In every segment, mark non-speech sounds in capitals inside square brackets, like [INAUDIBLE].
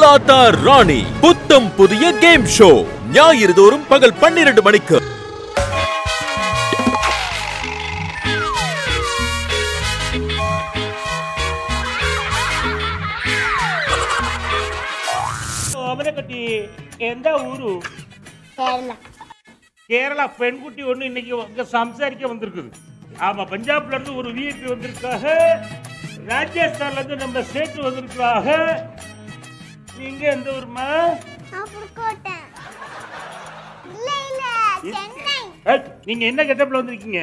கலாட்டா ராணி. புத்தம் புதிய கேம் ஷோ. ஞாயிறு தோறும் பகல் பன்னிரண்டு மணிக்கு. எந்த ஊரு? கேரளா. பெண்குட்டி ஒண்ணு இன்னைக்கு சம்சாரிக்க வந்திருக்குது. ஆமா பஞ்சாப்ல இருந்து ஒரு விஐபி வந்திருக்காக. ராஜஸ்தான்ல இருந்து நம்ம ஸ்டேட் வந்திருக்காக நீங்க எந்த ஊருமா நீங்க என்ன கெட்டப்ல வந்திருக்கீங்க?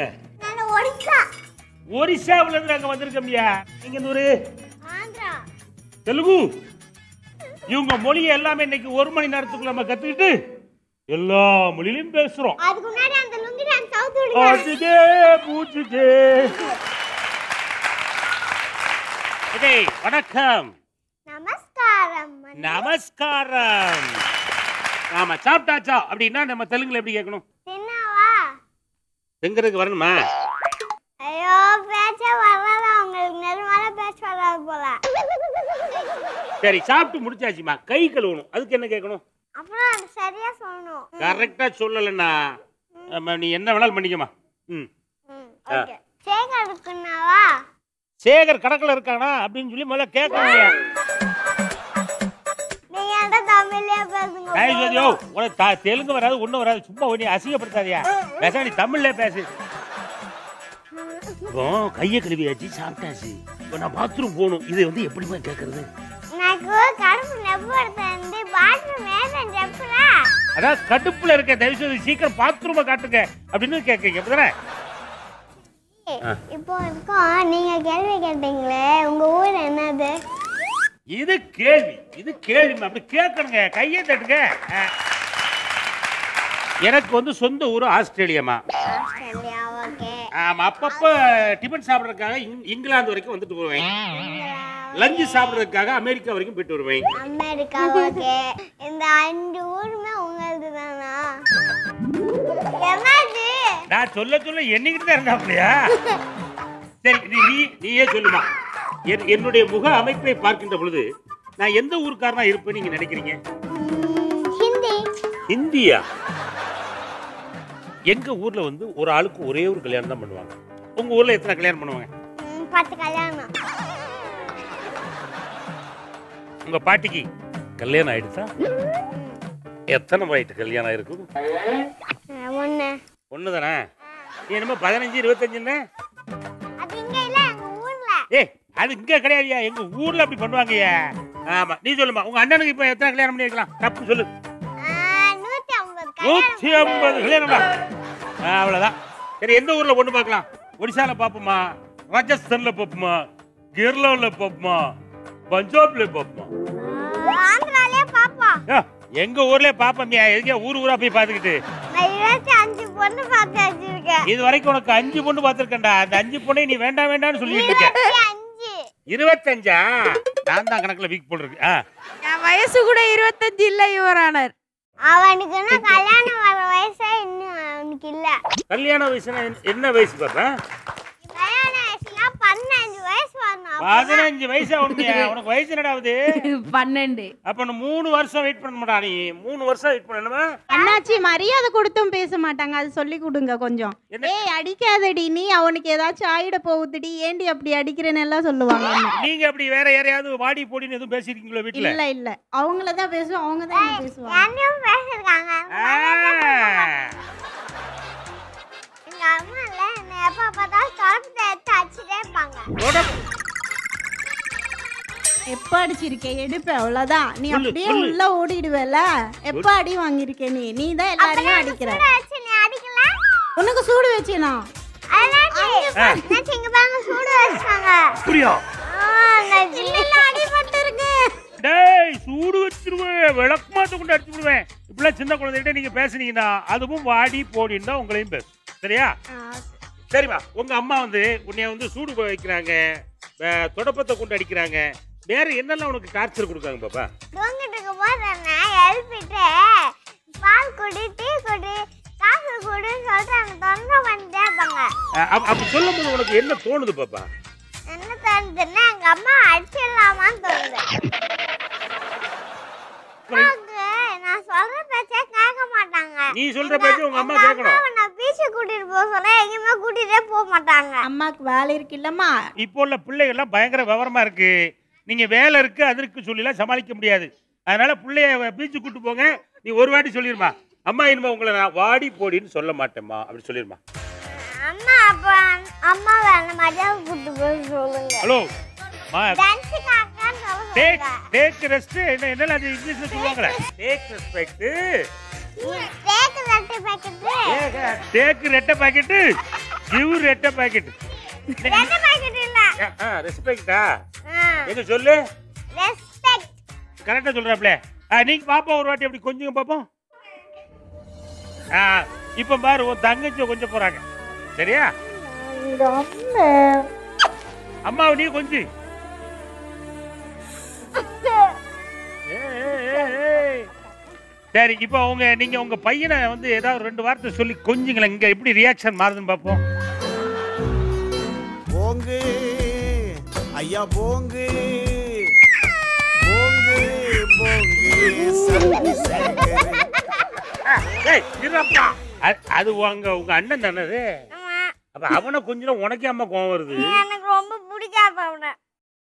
ஒரிசாவுல இருந்து நாங்க வந்திருக்கோம்யா. நீங்க இந்த ஆந்திரா. தெலுங்கு. இவங்க மொழியை எல்லாமே இன்னைக்கு ஒரு மணி நேரத்துக்குள்ள நம்ம கத்துக்கிட்டு எல்லா மொழியிலும் பேசுறோம். அதுக்கு [LAUGHS] நமஸ்காரம். ஆமா சாப்பிட்டாச்சா? அப்படின்னா நம்ம தெலுங்குல எப்படி கேட்கணும்? தின்னாவா? எங்கிறதுக்கு வரணுமா? ஐயோ பேச்ச வராத உங்களுக்கு? நெருமால பேச்ச வராது போல. சரி சாப்பிட்டு முடிச்சாச்சுமா? கை கழுவணும். அதுக்கு என்ன கேட்கணும்? அப்புறம் சரியா சொல்லணும். கரெக்டா சொல்லலைன்னா நீ என்ன வேணாலும் பண்ணிக்கமா ம். சேகர் இருக்குன்னாவா? சேகர் கணக்குல இருக்கானா? அப்படின்னு சொல்லி முதல்ல கேட்கணும். நீங்க என்கிட்ட தமிழ்லயே பேசுங்க ஐயோ உனக்கு த- தெலுங்கு வராது ஒண்ணும் வராது சும்மா நீ அசிங்கப்படுத்தாதியா பேச நீ தமிழ்ல பேசு இப்போ கையை கழுவியாச்சு சாப்பிட்டாச்சு இப்போ நான் பாத்ரூம் போகணும் இது வந்து எப்படிமா கேட்கறது నాకు కడుపు నొప్పి పడుతుంది బాత్రూమ్ ఏదని చెప్పురా அதான் கடுப்புல இருக்க தயவு செய்து சீக்கிரம் பாத்ரூமை காட்டுங்க அப்படின்னு கேட்கறீங்க அப்படிதானே ஆ. இப்போ இருக்கும் நீங்க கேள்வி கேட்டீங்களே உங்க ஊர் என்னது இது கேள்வி. இது கேள்வி அப்படி கேட்கணுங்க. கையை தட்டுங்க. எனக்கு வந்து சொந்த ஊர் ஆஸ்திரேலியாமா ஆமா அப்பப்ப டிஃபன் சாப்பிட்றதுக்காக இங்- இங்கிலாந்து வரைக்கும் வந்துட்டு போவேன். லஞ்சு சாப்பிட்றதுக்காக அமெரிக்கா வரைக்கும் போயிட்டு வருவேன். America okay. இந்த அஞ்சு ஊருமே உங்களது தானா என்னது? நான் சொல்ல சொல்ல எண்ணிக்கிட்டு தான் இருந்தாப்லையா சரி நீ நீ நீயே சொல்லுமா. என்னுடைய முக அமைப்பை பார்க்கின்ற பொழுது நான் எந்த ஊருக்காரனா இருப்பேன்னு நீங்க நினைக்கிறீங்க? இந்தியா எங்க ஊர்ல வந்து ஒரு ஆளுக்கு ஒரே ஒரு கல்யாணம் தான் பண்ணுவாங்க. உங்க ஊர்ல எத்தனை கல்யாணம் பண்ணுவாங்க? உங்க பாட்டிக்கு கல்யாணம் ஆயிடுச்சா? எத்தனை வயட்டு கல்யாணம் ஆயிருக்கும் ஒண்ணு ஒண்ணு. தானே நீ என்னமோ பதினஞ்சு இருபத்தஞ்சுன்னு? ஏ அது இங்க கிடையாதுயா எங்க ஊர்ல அப்படி பண்ணுவாங்கய்யா. ஆமா நீ சொல்லுமா உங்க அண்ணனுக்கு இப்ப எத்தனை கல்யாணம் பண்ணி வைக்கலாம்? தப்பு சொல்லு. நூத்தி ஐம்பது கல்யாணம்டா ஆ, அவ்வளவுதான். சரி எந்த ஊர்ல பொண்ணு பார்க்கலாம்? ஒடிசால பாப்போமா ராஜஸ்தான்ல பாப்போமா கேரளால பாப்போமா பஞ்சாப்ல பாப்போமா எங்க ஊர்லயே பாப்போம்யா எதுக்கே ஊர் ஊரா போய் பாத்துக்கிட்டு இது வரைக்கும் உனக்கு அஞ்சு பொண்ணு பார்த்திருக்கேன்டா. அந்த அஞ்சு பொண்ணை நீ வேண்டாம் வேண்டாம்னு சொல்லிட்டு இருக்க. இருபத்தஞ்சா? நான் தான் கணக்குல வீக் போட்டிருக்கு ஆ. என் வயசு கூட இருபத்தஞ்சு இல்ல யுவரானர் அவனுக்கு கல்யாணம் வர வயசே இன்னும் அவனுக்கு இல்ல. கல்யாண வயசுனா என்ன- வயசு பாப்பா? பதினஞ்சு வயசு வரணும் பதினஞ்சு வயசு உனக்கு வயசு என்னடாவது பன்னெண்டு. அப்ப நான் மூணு வருஷம் வெயிட் பண்ண மாட்டா நீ. மூணு வருஷம் வெயிட் பண்ணணுமா அண்ணாச்சி மரியாதை கொடுத்தும் பேச மாட்டாங்க. அது சொல்லி கொடுங்க கொஞ்சம்? ஏய் அடிக்காதடி. நீ அவனுக்கு ஏதாச்சும் ஆயிட போகுதுடி. ஏண்டி அப்படி அடிக்கிறேன்னு எல்லாம் சொல்லுவாங்க. நீங்க அப்படி வேற யாரையாவது வாடி போடின்னு எதுவும் பேசிருக்கீங்களோ வீட்டுல இல்ல இல்ல. அவங்கள தான் பேசுவோம் அவங்க தான் என்ன பேசுவாங்க? அம்மா இல்ல என்ன எப்ப பார்த்தாலும் தொடர்ந்து எடுத்து அடிச்சுட்டே இருப்பாங்க. தொடர்ந்து. எப்ப அடிச்சிருக்க? எடுப்ப அவ்வளவுதான். நீ அப்படியே. உள்ள ஓடிடுவேல. எப்ப அடி வாங்கியிருக்க நீ? நீ தான் எல்லாரையும் அடிக்கிற. உனக்கு சூடு வச்சேனா சூடு வச்சிருவேன். விளக்கு மாத்த கொண்டு அடிச்சு விடுவேன். இப்படிலாம் சின்ன குழந்தைகிட்ட நீங்க பேசுனீங்கன்னா அதுவும் வாடி போடின்னு தான் உங்களையும் பேசும். சரியா? சரிம்மா. உங்க அம்மா வந்து உன்னைய வந்து சூடு வைக்கிறாங்க. தொடப்பத்தை கொண்டு அடிக்கிறாங்க. வேற என்னெல்லாம் உனக்கு டார்ச்சர் கொடுக்காங்க பாப்பா? தூங்கிட்டு போது நான் எழுப்பிட்டு பால் குடி டீ குடி காஃபி குடின்னு சொல்றாங்க தொண்டை வந்து அப்படி சொல்லும் போது உனக்கு என்ன தோணுது பாப்பா? என்ன தோணுதுன்னா எங்க அம்மா அடிச்சிடலாமான்னு தோணுது. நான் சொல்ற பேச்சே கேட்க மாட்டாங்க. நீ சொல்ற பேச்சே உங்க அம்மா கேட்கணும். பீச்சு கூட்டிட்டு போக சொல்ல எங்கேயுமே கூட்டிட்டே போக மாட்டாங்க. அம்மாக்கு வேலை இருக்குல்லம்மா இப்போ உள்ள பிள்ளைகள்லாம் பயங்கர விவரமா இருக்கு. நீங்க வேலை இருக்கு அது இருக்கு சொல்லிலாம் சமாளிக்க முடியாது. அதனால பிள்ளைய பீச்சு கூட்டு போங்க. நீ ஒரு வாட்டி சொல்லிருமா. அம்மா இனிமே உங்களை நான் வாடி போடின்னு சொல்ல மாட்டேம்மா. அப்படி சொல்லிருமா. அம்மா அப்ப அம்மாவை அந்த மஜாவை கூட்டு போக சொல்லுங்க. ஹலோ. டேக் டேக் ரெஸ்ட் என்ன என்ன அது இங்கிலீஷ்ல சொல்லுவாங்களே? Take respect packet take red packet give red packet ரெண்டு பாக்கெட் இல்ல. ரெஸ்பெக்டா எங்க சொல்லு? ரெஸ்பெக்ட் கரெக்டா சொல்றாப்ல. நீங்க பாப்பா ஒரு வாட்டி அப்படி கொஞ்சம் பாப்போம். இப்ப பாரு உன் தங்கச்சி கொஞ்சம் போறாங்க. சரியா? அம்மாவை நீ கொஞ்சம் சரி இப்போ உங்க நீங்க உங்க பையனை வந்து ஏதாவது ரெண்டு வார்த்தை சொல்லி கொஞ்சங்களேன். இங்க எப்படி ரியாக்ஷன் மாறுதுன்னு பார்ப்போம். போங்கு. ஐயா போங்கு. போங்கு போங்கு. இருப்பா. அது- அது உங்க உங்க அண்ணன் தானே அது? ஆமா. அப்ப அவனை கொஞ்சம் உனக்கே அம்மா கோவம் வருது. எனக்கு ரொம்ப பிடிக்காத அவனை.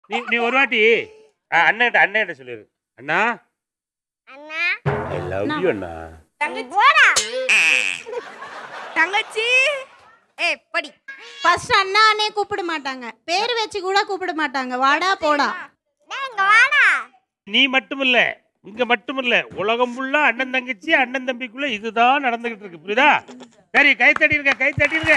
நீ நீ ஒரு வாட்டி அண்ணன் அண்ணன் சொல்லிரு. அண்ணா லவ் யூ அண்ணா. போடா. தங்கச்சி. ஏ படி. ஃபர்ஸ்ட் அண்ணானே கூப்பிட மாட்டாங்க. பேர் வச்சு கூட கூப்பிட மாட்டாங்க. வாடா போடா. டேய் இங்க வாடா. நீ மட்டும் இல்ல இங்க மட்டும் இல்ல உலகம் ஃபுல்லா அண்ணன் தங்கச்சி அண்ணன் தம்பிக்குள்ள இதுதான் நடந்துகிட்டு இருக்கு. புரியுதா? சரி கை தட்டிருங்க கை தட்டிருங்க.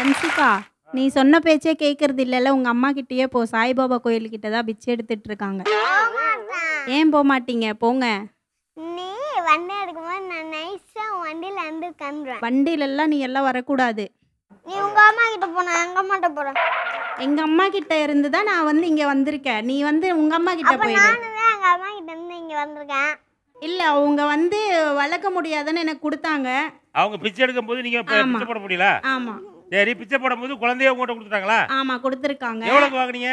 அன்சிகா நீ சொன்ன பேச்சே கேட்கறது இல்லைல்ல உங்க அம்மா கிட்டயே போ. சாய்பாபா கோயில்கிட்ட தான் பிச்சை எடுத்துட்டு இருக்காங்க. ஏன் போக மாட்டீங்க போங்க நீ வண்டி எடுக்கும்போது நான் நைஸா உட்காந்துருவேன் வண்டியில எல்லாம் நீ எல்லாம் வரக்கூடாது. நீ உங்க அம்மா கிட்ட போன எங்க அம்மாட்ட போறேன் எங்க அம்மா கிட்ட இருந்து தான் நான் வந்து இங்க வந்திருக்கேன். நீ வந்து உங்க அம்மா கிட்ட அப்ப நானும் எங்க அம்மா கிட்ட இருந்து இங்க வந்திருக்கேன். இல்ல அவங்க வந்து வளர்க்க முடியாதுன்னு எனக்கு கொடுத்தாங்க. அவங்க பிச்சை எடுக்கும் போது நீங்க ஆமா. பிச்சை போட முடியல ஆமா. சரி பிச்சை போடும் போது குழந்தைய உங்கள்கிட்ட கொடுத்துட்டாங்களா? ஆமா கொடுத்துருக்காங்க. எவ்வளவுக்கு வாங்குனீங்க?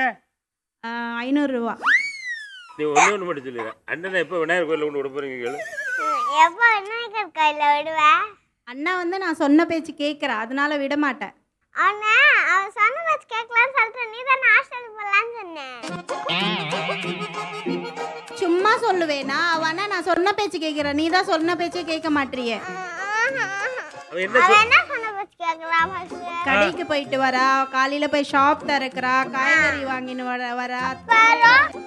ஐநூறு ரூபா. நீ ஒண்ணு ஒண்ணு மட்டும் சொல்லுங்க. அண்ணனை எப்ப விநாயகர் கோயில்ல கொண்டு விட போறீங்க கேளு. எப்போ விநாயகர் கையில விடுவேன் அண்ணா வந்து நான் சொன்ன பேச்சு கேட்குறா அதனால விட மாட்டேன். அவனை அவன் சொன்ன வச்சு கேட்கலான்னு சொல்லிட்டு நீ தானே ஹாஸ்டலுக்கு போகலான்னு சொன்னேன் சும்மா சொல்லுவேனா? அவனா நான் சொன்ன பேச்சு கேட்குறேன் நீ தான் சொன்ன பேச்சே கேட்க மாட்டியே. கடைக்கு போயிட்டு வரா காலையில போய் ஷாப் திறக்கிறா காய்கறி வாங்கின்னு வர வரா.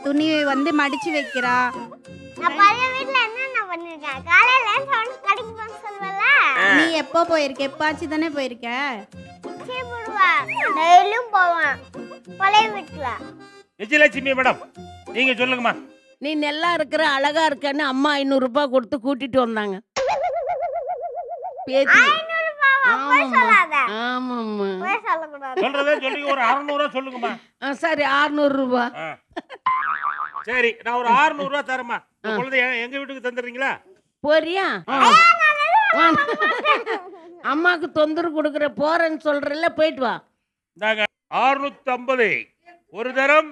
துணி வந்து மடிச்சு வைக்கிறா. நான் பழைய வீட்ல என்னென்ன பண்ணிருக்கேன்? காலையில சவுண்ட் கடைக்கு போக சொல்லுவல நீ எப்போ போயிருக்க? எப்பாச்சும் தானே போயிருக்க? சீ போடுவேன் டெய்லியும் போவேன். பழைய வீட்டுல விஜயலட்சுமி மேடம் நீங்க சொல்லுங்கம்மா. நீ நல்லா இருக்கிற அழகா இருக்கன்னு அம்மா ஐநூறு ரூபாய் கொடுத்து கூட்டிட்டு வந்தாங்க. பேத்தி. சரி அறுநூறு ரூபாய். சரி நான் ஒரு 600 ரூபா தரேம்மா. உங்க குழந்தை எ- எங்க வீட்டுக்கு தந்துடுறீங்களா? போறியா. அம்மாக்கு தொந்தரவு கொடுக்குற போறேன்னு சொல்றல போயிட்டு வா. நாங்க 650 ஒரு தரம்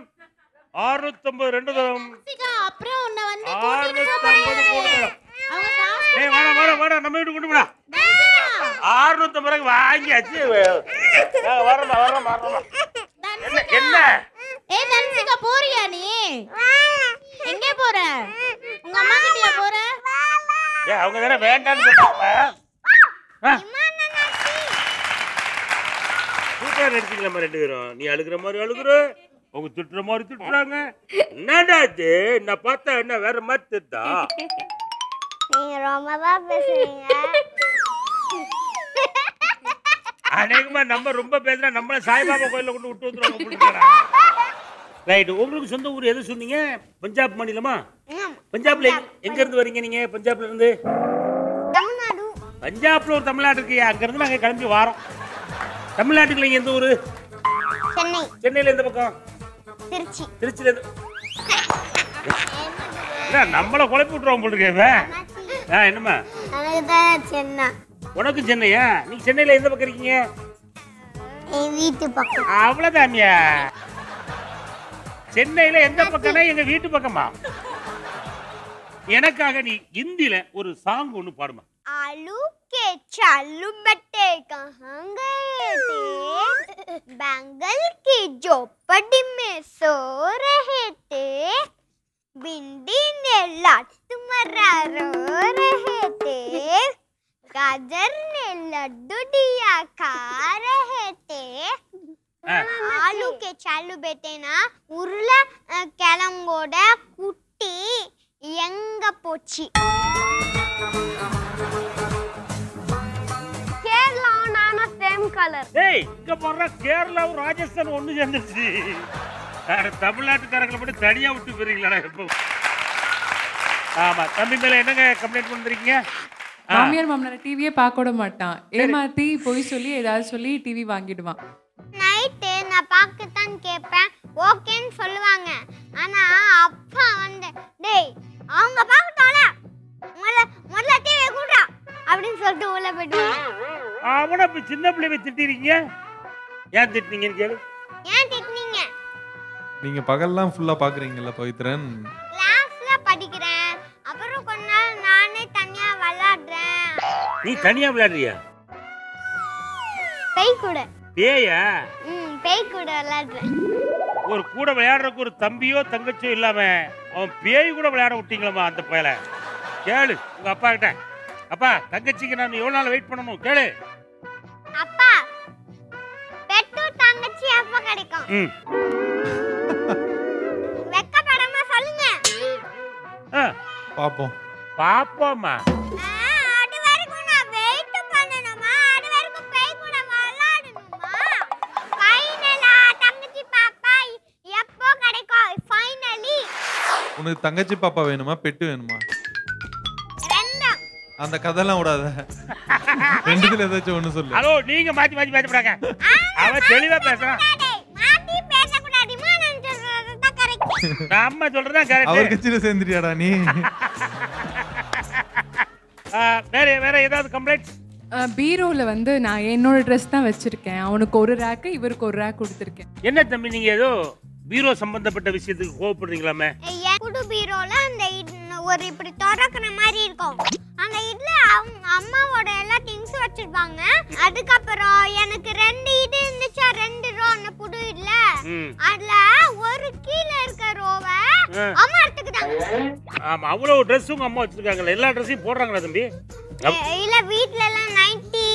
650 ரெண்டு தரம். அப்புறம் உன்னை வந்து 650 மூணு தரம். அவங்க காசு ஏய் வாடா வாடா வாடா நம்ம வீட்டுக்கு கொண்டு போடா. 650 ரூபாய்க்கு வாங்கியாச்சு. வரேன் என்ன என்ன? ஏ தன்சிகா போறியா நீ? எங்க போற? உங்க அம்மா கிட்டயா போற ஏய் அவங்க தானே வேண்டாம்னு சொன்னாங்க ரெண்டு பேரும். நீ அழுகுற மாதிரி அழுகுற. அவங்க திட்டுற மாதிரி திட்டுறாங்க. என்னடா இது? என்ன பார்த்தா என்ன வேற மாதிரி திட்டா நீங்க பேசுறீங்க. அநேகமா நம்ம ரொம்ப பேசுனா நம்மள சாய்பாபா கோயில்ல கொண்டு விட்டு வந்துருவாங்க ரைட் உங்களுக்கு சொந்த ஊர் எது சொன்னீங்க? பஞ்சாப் மாநிலமா? பஞ்சாப்ல எங்க- இருந்து வரீங்க நீங்க? பஞ்சாப்ல இருந்து? பஞ்சாப்ல ஒரு தமிழ்நாடு இருக்கு. அங்க இருந்து நாங்க கிளம்பி வாரோம். தமிழ்நாட்டுக்குள்ள எந்த ஊரு? சென்னை. சென்னையில எந்த பக்கம்? திருச்சி. திருச்சியில இருந்து நம்மள குழப்பி விட்டுருவோம் போல இருக்கே இவன். ஆ என்னம்மா? சென்னை. உனக்கு சென்னையா? நீங்க சென்னையில எந்த பக்கம் இருக்கீங்க? வீட்டு பக்கம். அவ்வளவுதாமியா சென்னையில எந்த பக்கம்னா எங்க வீட்டு பக்கமா? எனக்காக நீ ஹிந்தில ஒரு சாங் ஒண்ணு பாடுமா आलू के चालू बट्टे कहाँ गए थे बैंगल की झोपड़ी में सो रहे थे भिंडी ने लात मरा रो रहे थे गाजर ने लड्डू दिया खा रहे थे ஆ. ஆலு கே சாலு பேட்டேனா உருளை எங்க போச்சு கேரளா நானும் சேம் கலர் ஏய் இங்க போடுற கேரளாவும் ராஜஸ்தான் ஒண்ணு சேர்ந்துருச்சு. வேற தமிழ்நாட்டுக்காரங்களை மட்டும் தனியா விட்டு போறீங்களா ஆமா தம்பி மேல என்னங்க கம்ப்ளைண்ட் பண்ணிருக்கீங்க? மாமியார் மாமனார் டிவியே பார்க்க விட மாட்டான். ஏமாத்தி பொய் சொல்லி ஏதாவது சொல்லி டிவி வாங்கிடுவான். நைட்டு நான் பார்க்கத்தான் கேட்பேன். ஓகேன்னு சொல்லுவாங்க. ஆனா அப்பா வந்து டேய் அவங்க பார்க்கட்டோம்ல முதல்ல முதல்ல டிவி கூட்டா அப்படின்னு சொல்லிட்டு உள்ள போயிடுவாங்க அவனை இப்ப சின்ன பிள்ளைய திட்டிருக்கீங்க? ஏன் திட்டினீங்கன்னு கேளு. ஏன் திட்டினீங்க? நீங்க பகல்லாம் ஃபுல்லா பாக்குறீங்கல்ல பவித்ரன். கிளாஸ்ல படிக்கிறேன். அப்புறம் கொஞ்ச நாள் நானே தனியா விளையாடுறேன். நீ தனியா விளையாடுறியா? பேய் கூட. பேயா? ம் பேய் கூட விளையாடுறேன் ஒரு கூட விளையாடுறதுக்கு ஒரு தம்பியோ தங்கச்சியோ இல்லாம அவன் பேய் கூட விளையாட விட்டீங்களா அந்த பயல. கேளு உங்க அப்பா கிட்ட. அப்பா தங்கச்சிக்கு நான் எவ்வளவு நாள் வெயிட் பண்ணணும்? கேளு. அப்பா பெட்டு தங்கச்சி எப்ப கிடைக்கும்? ம். [LAUGHS] வெக்கப்படாம சொல்லுங்க. ஆ, பாப்போம். உனக்கு தங்கச்சி பாப்பா வேணுமா? பெட்டு வேணுமா. அந்த கதைலாம் விடாத. ரெண்டுத்துல ஏதாச்சும் ஒண்ணு சொல்லு. ஹலோ நீங்க மாத்தி மாத்தி பேசப்படாங்க அவன் தெளிவா பேசுறான். நம்ம அவர் கரெக்ட் கட்சியில சேர்ந்துட்டியாடா நீ? வேற வேற ஏதாவது கம்ப்ளைண்ட் பீரோவில் வந்து நான் என்னோட ட்ரெஸ் தான் வச்சிருக்கேன். அவனுக்கு ஒரு ரேக்கு இவருக்கு ஒரு ரேக் கொடுத்துருக்கேன். என்ன தம்பி நீங்க ஏதோ பீரோ சம்பந்தப்பட்ட விஷயத்துக்கு கோவப்படுறீங்களாமே? பீரோல அந்த ஒரு இப்படி திறக்கிற மாதிரி இருக்கும். அந்த இதுல அவங்க அம்மாவோட எல்லா திங்ஸ் வச்சிருப்பாங்க. அதுக்கப்புறம் எனக்கு ரெண்டு இது இருந்துச்சா ரெண்டு ரோ அந்த புது இல்ல அதுல ஒரு கீழ இருக்க ரோவ அம்மா எடுத்துக்கிட்டாங்க ஆமா அவ்வளவு ட்ரெஸ் உங்க அம்மா வச்சிருக்காங்கல்ல. எல்லா ட்ரெஸ்ஸையும் போடுறாங்களா தம்பி? இல்ல வீட்ல எல்லாம் 90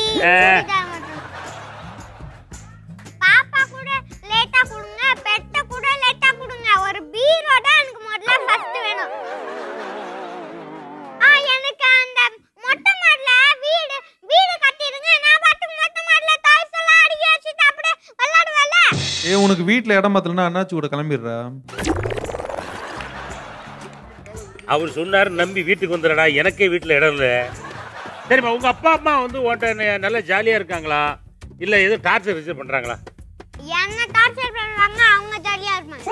வீட்ல இடம் பத்தலன்னா அண்ணாச்சி கூட கிளம்பிடுறா. அவர் சொன்னாரு நம்பி வீட்டுக்கு வந்துடா எனக்கே வீட்டுல இடம் இல்ல. சரிம்மா உங்க அப்பா அம்மா வந்து உன்கிட்ட ந- நல்லா ஜாலியா இருக்காங்களா? இல்ல எதுவும் டார்ச்சர் ரிசீவ் பண்றாங்களா? என்ன டார்ச்சர் பண்ணுவாங்க அவங்க ஜாலியா இருப்பாங்க.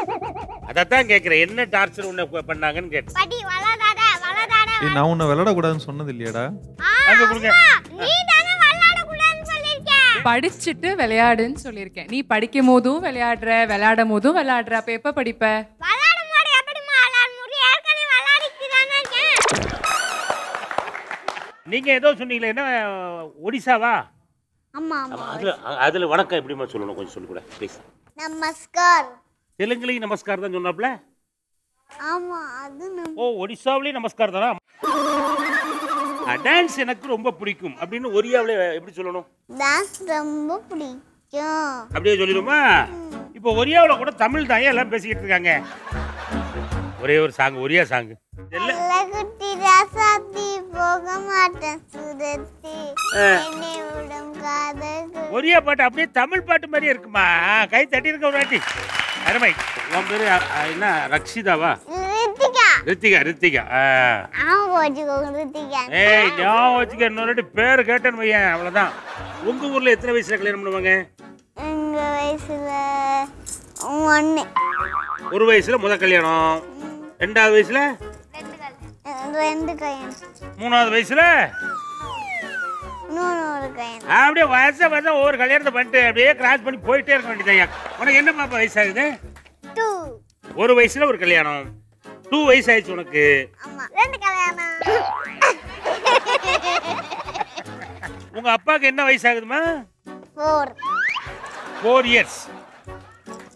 அதைத்தான் கேக்குறேன். என்ன டார்ச்சர் உன்னை பண்ணாங்கன்னு கேட்டேன். படி வளராத வளராத ஏய் நான் உன்னை விளையாடக்கூடாதுன்னு சொன்னது இல்லையாடா. அங்க கொடுங்க. படிச்சுட்டு விளையாடுன்னு சொல்லியிருக்கேன். நீ படிக்கும் போதும் விளையாடுற விளையாடும் போதும் விளையாடுற. அப்ப எப்ப படிப்ப? நீங்க ஏதோ சொன்னீங்களே என்ன ஒடிசாவா? ஆமா ஆமா, அதுல அதுல வணக்கம் எப்படிமா சொல்லணும்? கொஞ்சம் சொல்லு கூட ப்ளீஸ் நமஸ்கார். தெலுங்குலையும் நமஸ்கார் தான் சொன்னாப்ல? ஆமா அது ஓ ஒடிசாவிலையும் நமஸ்கார் தானா? டான்ஸ் எனக்கு ரொம்ப பிடிக்கும். அப்படின்னு ஒரியாவிலே எப்படி சொல்லணும்? டான்ஸ் ரொம்ப பிடிக்கும். அப்படியே சொல்லிடுமா? இப்போ ஒரியாவில் கூட தமிழ் தான் எல்லாம் பேசிக்கிட்டு இருக்காங்க. ஒரே ஒரு சாங் ஒரியா சாங் குட்டி ராசாத்தி போக மாட்டேன் சுரத்தி என்னை விடும் காதல் ஒரியா பாட்டு அப்படியே தமிழ் பாட்டு மாதிரியே இருக்குமா? கை தட்டி இருக்க ஒரு வாட்டி. அருமை. உன் பேரு என்ன? ரக்ஷிதாவா? ரித்திகா ரித்திகா. வச்சுக்கோங்க ரித்திகா. ஏய் ஞாபகம் வச்சுக்க இன்னொரு பேர் கேட்டேன்னு வையன் அவ்வளோதான் உங்க ஊர்ல எத்தனை வயசுல கல்யாணம் பண்ணுவாங்க? எங்க வயசுல ஒன்னு. ஒரு வயசுல முத கல்யாணம். ரெண்டாவது வயசுல? ரெண்டு கல்யாணம். மூணாவது வயசுல? அப்படியே வருஷம் வருஷம் ஒவ்வொரு கல்யாணத்தை பண்ணிட்டு அப்படியே கிராஸ் பண்ணி போயிட்டே இருக்க வேண்டியதையா உனக்கு என்ன பாப்பா வயசாகுது ஒரு வயசுல ஒரு கல்யாணம். டூ வயசு ஆயிடுச்சு உனக்கு உங்க அப்பாவுக்கு என்ன வயசு ஆகுதுமா ஃபோர் ஃபோர் இயர்ஸ்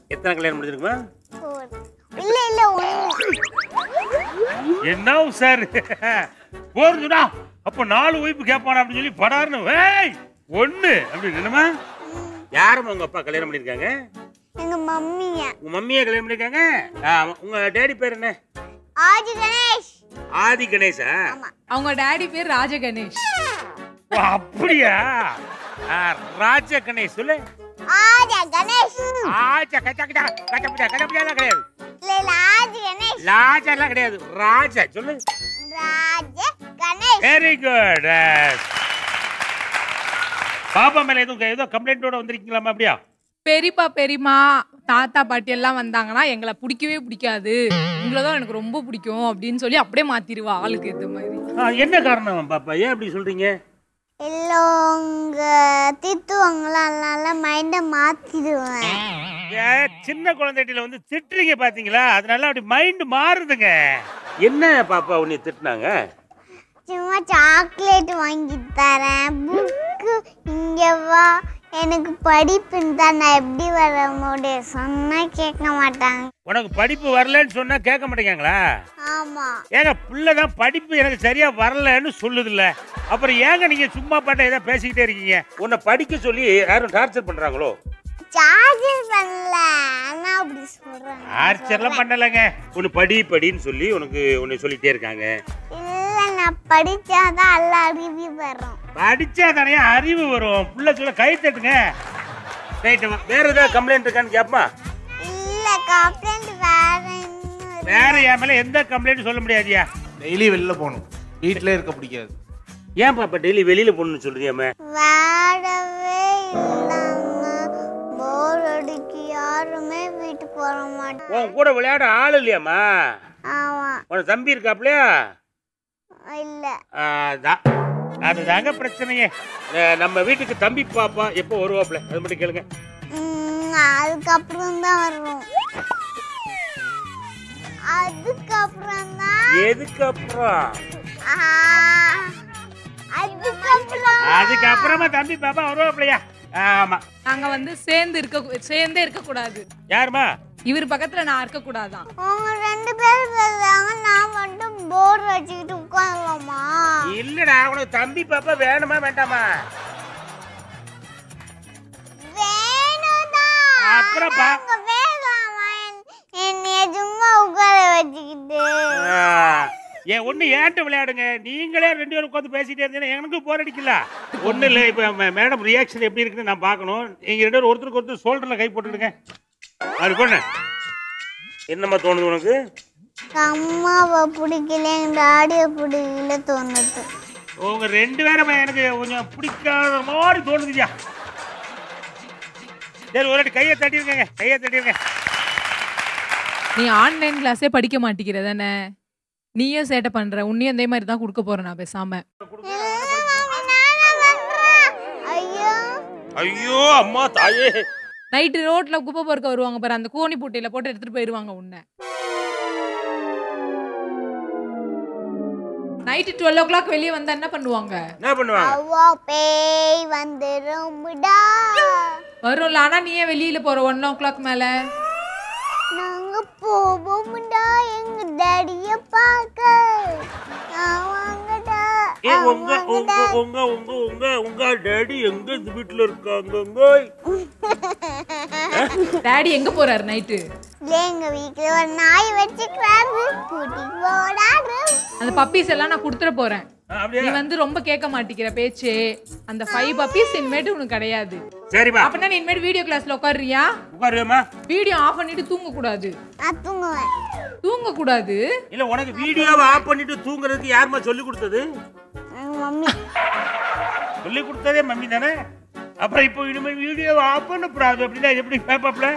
எத்தனை கல்யாணம் முடிஞ்சிருக்குமா இல்ல இல்ல என்ன சார்? போறதுடா அப்ப நாலு ஒய்ப்பு கேட்பானா அப்படின்னு சொல்லி படாருன்னு. ஏய் ஒண்ணு. அப்படின்னு என்னமா யாரும் உங்க அப்பா கல்யாணம் பண்ணிருக்காங்க எங்க மம்மிய உங்க மம்மியை கல்யாணம் பண்ணிருக்காங்க உங்க டேடி பேர் என்ன? ஆதி கணேஷ். ஆதி கணேசா அவங்க டாடி பேர் ராஜ கணேஷ். அப்படியா? ராஜ கணேஷ் சொல்லு. ஆதி கணேஷ். ஆச்சா கச்சா கச்சா கச்சா கச்சா கச்சா கிடையாது. ஆதி கணேஷ். லாஜெல்லாம் கிடையாது. ராஜா சொல்லு. ராஜ கணேஷ். வெரி குட் பாப்பா மேல எதுவும் ஏதோ கம்ப்ளைண்டோட வந்திருக்கீங்களாமா அப்படியா? பெரியப்பா பெரியம்மா. தாத்தா பாட்டி எல்லாம் வந்தாங்கன்னா எங்களை பிடிக்கவே பிடிக்காது. உங்களை தான் எனக்கு ரொம்ப பிடிக்கும் அப்படின்னு சொல்லி அப்படியே மாத்திருவா ஆளுக்கு ஏத்த மாதிரி. என்ன காரணம் பாப்பா? ஏன் அப்படி சொல்றீங்க? இல்ல உங்க திட்டுவாங்களா? அதனால மைண்ட மாத்திடுவேன். சின்ன குழந்தைகிட்ட வந்து திட்டுறீங்க பாத்தீங்களா? அதனால அப்படி மைண்ட் மாறுதுங்க. என்ன பாப்பா உன்னை திட்டுனாங்க? சும்மா சாக்லேட் வாங்கி தரேன். புக்கு இங்க வா. எனக்கு படிப்புன்னு தான் நான் எப்படி வர முடியும் சொன்னா கேட்க மாட்டாங்க. உனக்கு படிப்பு வரலன்னு சொன்னா கேட்க மாட்டேங்காங்களா ஆமா. ஏங்க பிள்ளை தான் படிப்பு எனக்கு சரியா வரலன்னு சொல்லுதுல்ல. அப்புறம் ஏங்க நீங்க சும்மா பாட்ட ஏதோ பேசிக்கிட்டே இருக்கீங்க? உன்னை படிக்க சொல்லி யாரும் டார்ச்சர் பண்றாங்களோ? சார்ஜர் பண்ணல. ஆனா அப்படி சொல்றாங்க. டார்ச்சர்லாம் பண்ணலைங்க. உன்னை படி படின்னு சொல்லி உனக்கு உன்னை சொல்லிட்டே இருக்காங்க. இல்ல நான் படிச்சாதான் எல்லா அறிவி வரும். படிச்சா தானே அறிவு வரும். புள்ள சொல்ல கை தட்டுங்க. ரைட்டு வேற ஏதாவது கம்ப்ளைண்ட் இருக்கான்னு கேப்பா? இல்ல கம்ப்ளைண்ட் வேற வேற என் மேல எந்த கம்ப்ளைண்ட் சொல்ல முடியாதியா? டெய்லி வெளில போகணும். வீட்டிலே இருக்க பிடிக்காது. ஏன் பாப்பா டெய்லி வெளியில போகணும்னு சொல்றியாமே? விளையாடவே இல்லாம போர் அடிக்கு யாருமே வீட்டுக்கு வர மாட்டாங்க உன் கூட விளையாட ஆள் இல்லையாம்மா? ஆமா. உனக்கு தம்பி இருக்காப்லையா? இல்ல. அதுதாங்க பிரச்சனையே. நம்ம வீட்டுக்கு தம்பி பாப்பா எப்போ வருவாப்ல அது மட்டும் கேளுங்க. ம், அதுக்கப்புறம் தான் வரும் அதுக்கப்புறம் தான் எதுக்கு அப்புறம் அதுக்கப்புறம். அதுக்கப்புறமா தம்பி பாப்பா வருவாப்லையா ஆமா. நாங்க வந்து சேர்ந்து இருக்க சேர்ந்தே இருக்க கூடாது யாருமா? இவர் பக்கத்துல நான் இருக்க கூடாதான். அவங்க ரெண்டு பேரும் பேசுறாங்க நான் மட்டும் போர் வச்சுக்கிட்டு உட்காரலாமா இல்லடா உனக்கு தம்பி பாப்பா வேணுமா வேண்டாமா? அப்புறம் ஏன் ஒண்ணு ஏன்ட்ட விளையாடுங்க? நீங்களே ரெண்டு பேரும் உட்காந்து பேசிட்டே இருந்தீங்கன்னா எனக்கு போர் அடிக்கல ஒண்ணு இல்ல இப்ப மேடம் ரியாக்ஷன் எப்படி இருக்குன்னு நான் பார்க்கணும். நீங்க ரெண்டு பேரும் ஒருத்தருக்கு ஒருத்தர் ஷோல்டர்ல கை போட்டுடுங்க. அது பொண்ணு. என்னம்மா தோணுது உனக்கு? அம்மாவை பிடிக்கல எங்க டாடியை பிடிக்கல தோணுது. உங்க ரெண்டு பேரும் எனக்கு கொஞ்சம் பிடிக்காத மாதிரி தோணுதுயா சரி ஒரு கையை தட்டிருக்கேங்க கையை தட்டிருங்க. நீ ஆன்லைன் கிளாஸே படிக்க மாட்டேங்கிற தானே? நீயும் சேட்டை பண்ற உன்னையும் அதே மாதிரி தான் கொடுக்க போறேன் நான் பேசாம. ஐயோ அம்மா தாயே. நைட்டு ரோட்ல குப்பை பொறுக்க வருவாங்க பாரு அந்த கோணி பூட்டையில போட்டு எடுத்துட்டு போயிருவாங்க உன்னை. நைட்டு டுவெல் ஓ கிளாக் வெளியே வந்தா என்ன பண்ணுவாங்க? என்ன பண்ணுவாங்க? அவ்வா பேய் வந்துரும்டா. வரும்ல ஆனா நீ ஏன் வெளியில போற ஒன் ஓ கிளாக் மேல? நாங்க போவோம்டா எங்க டாடிய பார்க்க. ஆமாங்கடா ஏ உங்க உங்க உங்க உங்க உங்க உங்க டேடி எங்க வீட்டுல இருக்காங்க டாடி எங்க போறாரு நைட்டு எங்க வீட்டுல ஒரு நாய் வச்சுக்கிறாரு கூட்டிட்டு போடாரு அந்த பப்பீஸ் எல்லாம் நான் கொடுத்துட போறேன். அப்படியா? நீ வந்து ரொம்ப கேட்க மாட்டேங்கிற பேச்சு. அந்த ஃபைவ் பப்பீஸ் இனிமேட்டு உனக்கு கிடையாது. சரிம்மா. அப்படின்னா நீ இனிமேட்டு வீடியோ கிளாஸ்ல உட்காருறியா? உட்காருமா வீடியோ ஆஃப் பண்ணிட்டு தூங்க கூடாது நான் தூங்குவேன். தூங்க கூடாது இல்ல உனக்கு வீடியோவை ஆஃப் பண்ணிட்டு தூங்குறதுக்கு யாரும்மா சொல்லி கொடுத்தது? எங்க மம்மி. சொல்லி கொடுத்ததே மம்மி தானே? அப்புறம் இப்போ இனிமேல் வீடியோவை ஆஃப் பண்ணக்கூடாது அப்படின்னா எப்படி பேப்பாப்ல